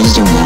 Resume.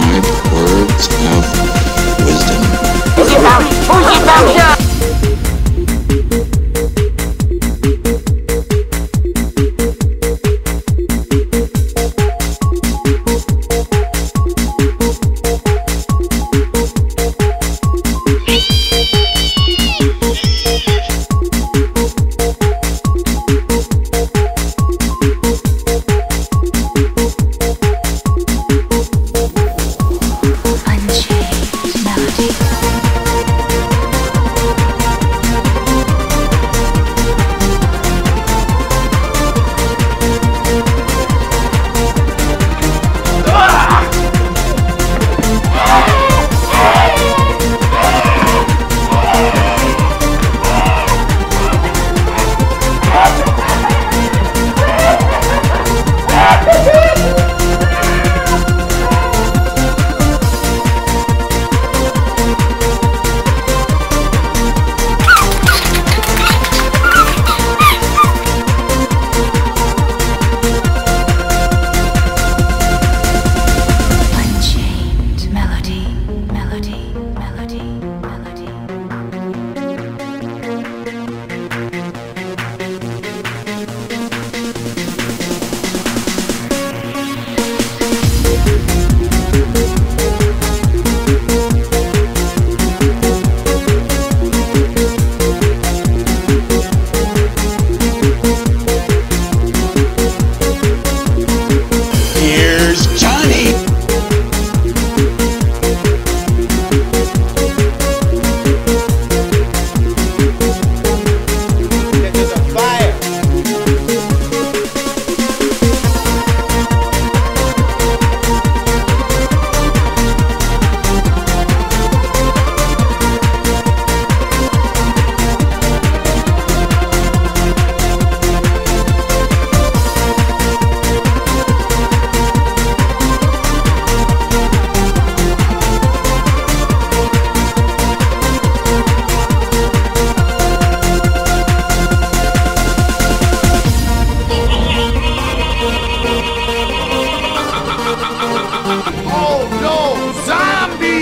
oh no, zombie!